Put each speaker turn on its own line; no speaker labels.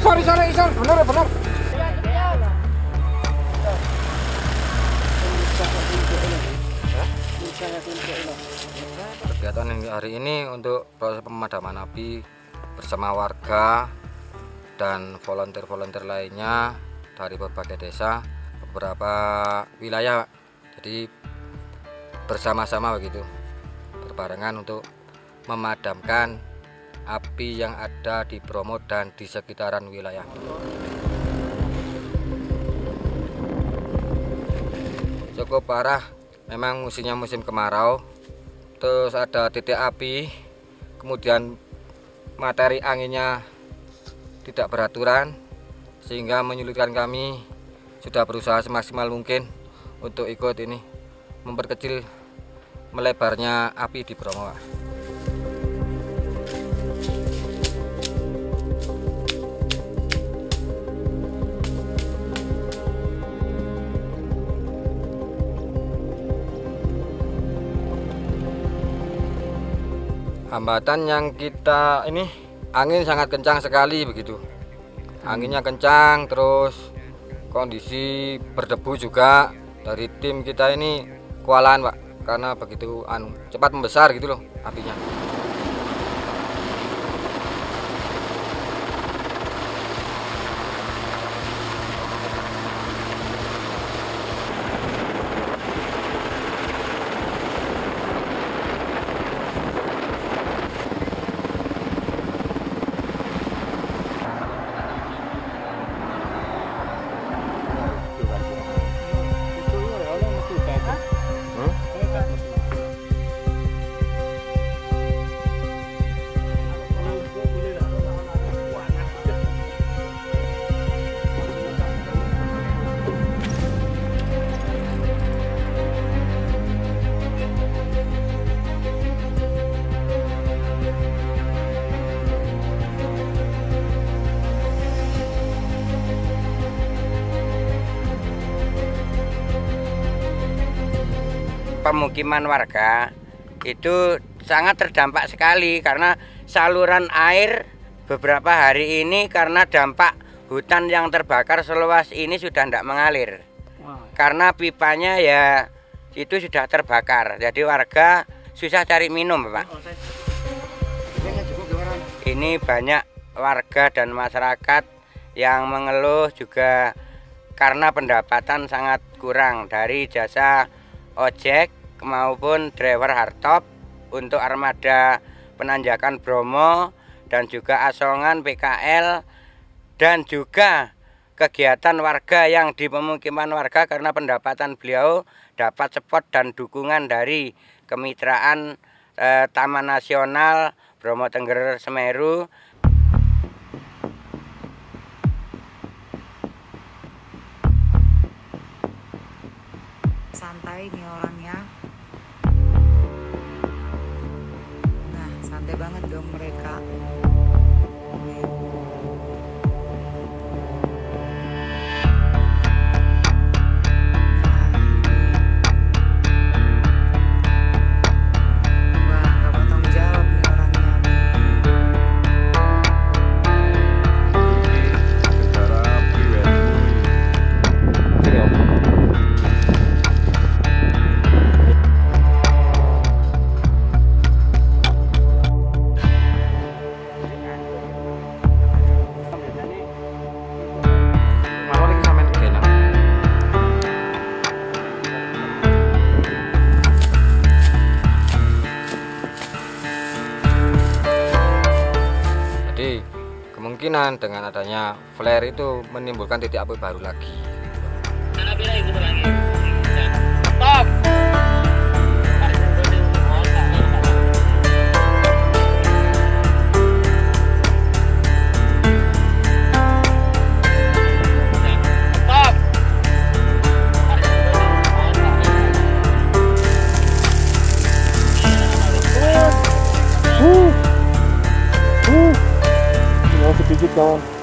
Isor, isor, isor, bener, bener.
Kegiatan hari ini untuk proses pemadaman api bersama warga dan volunteer-volunteer lainnya dari berbagai desa, beberapa wilayah. Jadi bersama-sama begitu, berbarengan untuk memadamkan api yang ada di Bromo dan di sekitaran wilayah. Cukup parah, memang musimnya musim kemarau, terus ada titik api, kemudian materi anginnya tidak beraturan, sehingga menyulitkan kami sudah berusaha semaksimal mungkin untuk ikut ini memperkecil melebarnya api di Bromo. Hambatan yang kita ini angin sangat kencang sekali begitu. Anginnya kencang terus kondisi berdebu juga dari tim kita ini kewalahan pak. Karena begitu anu cepat membesar gitu loh apinya
pemukiman warga itu sangat terdampak sekali karena saluran air beberapa hari ini karena dampak hutan yang terbakar seluas ini sudah tidak mengalir. Karena pipanya ya itu sudah terbakar. Jadi warga susah cari minum Pak. Ini banyak warga dan masyarakat yang mengeluh juga karena pendapatan sangat kurang dari jasa ojek maupun driver hardtop untuk armada penanjakan Bromo dan juga asongan PKL dan juga kegiatan warga yang di pemukiman warga karena pendapatan beliau dapat support dan dukungan dari kemitraan eh, Taman Nasional Bromo Tengger Semeru
santai nih orangnya. Nah santai banget dong mereka
kemungkinan dengan adanya flare itu menimbulkan titik api baru lagi.
keep it going.